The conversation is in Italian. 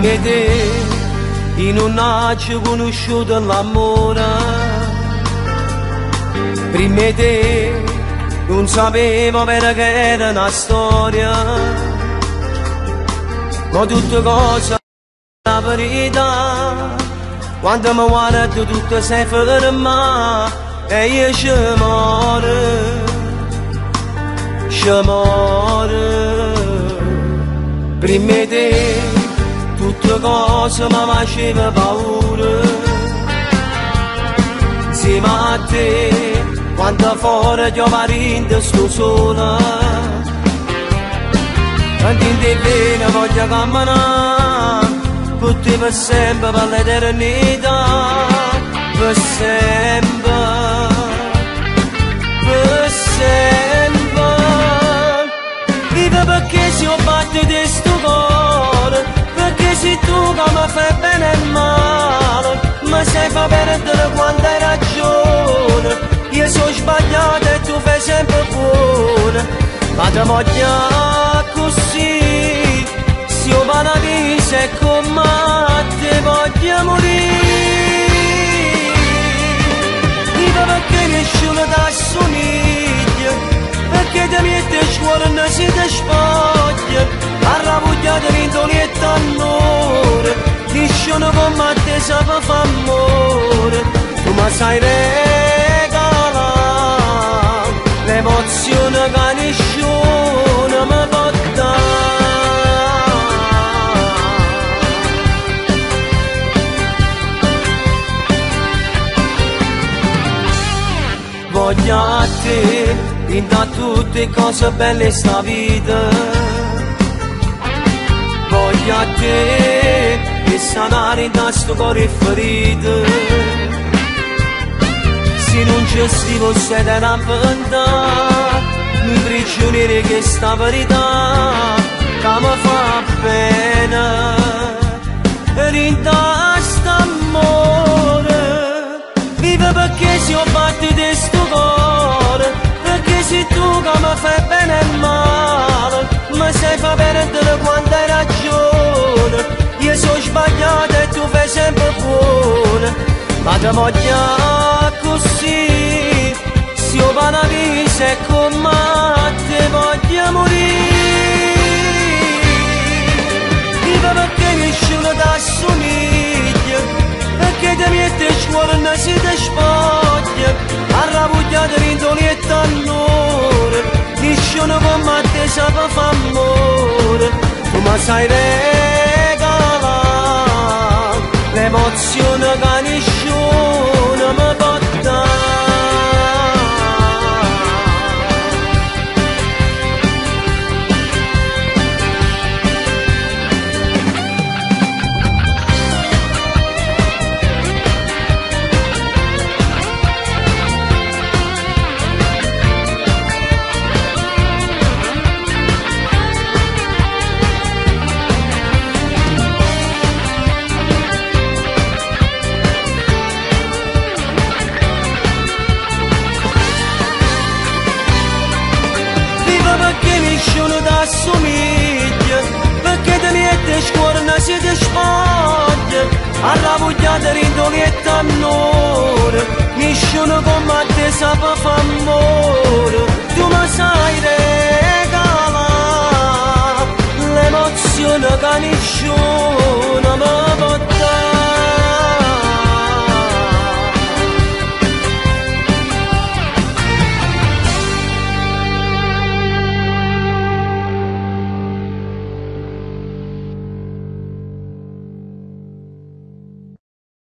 te in un ho conosciuto l'amore prima te non sapevo perché era una storia. Ma tutte cose la verità quando mi guardo tutto sei ferma e io ci muore ci muore prima te cose mi faceva paura insieme a te quando fuori giovarindo sto sola quando in te viene voglio camminare per sempre per l'eternità per sempre fa perdere quando hai ragione io sono sbagliato e tu fai sempre buono ma ti voglio così se io paradiso è con ti voglio morire. Viva perché nessuno ti assomiglia perché ti mette scuola e si ti spoglia. Arrabbiato rintoli e t'annore nessuno con me ti sa fa amore tu mi sai regala l'emozione che nessuno mi può dare voglio a te da tutte cose belle sta vita. Voglio a te e sanare da sto cuore ferito se non ci stivo siete una ventà mi prigioniere che sta verità che mi fa pena. Rinda amore vive perché si ho batti di sto cuore perché sei tu che mi fai bene e male mi sai fa perdere quando hai ragione. Io sono sbagliato e tu fai sempre buono ma ti voglio così se io paradiso è con me ti voglio morire vive perché nessuno ti assomiglia perché ti mette scuola e si ti spoglia. Arrabbiato rintoli e t'annore nessuno con ti sa fa amore. Tu mi sai regala l'emozione shumitje Për këtë mjetë e shkuar në që të shpatje. Arrabu gjadërin do jetë të mënore Një shumë gëmate sa për famore.